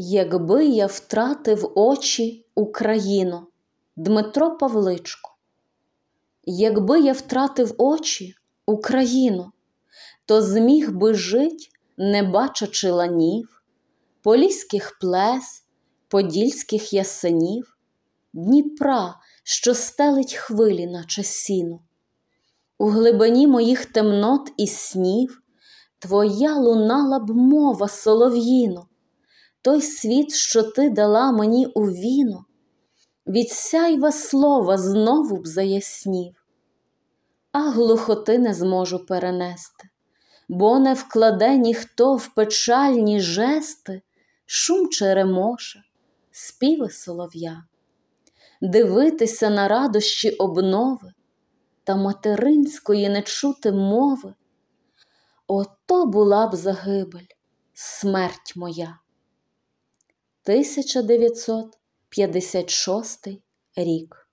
Якби я втратив очі Україну, Дмитро Павличко, якби я втратив очі Україну, то зміг би жить, не бачачи ланів, поліських плес, подільських ясенів, Дніпра, що стелить хвилі, наче сіно. У глибині моїх темнот і снів Твоя лунала б мова солов'їно, той світ, що ти дала мені у віно, від сяйва слова знову б заяснів, а глухоти не зможу перенести, бо не вкладе ніхто в печальні жести шум черемоша, співи солов'я, дивитися на радощі обнови та материнської не чути мови. Ото була б загибель, смерть моя. 1956 рік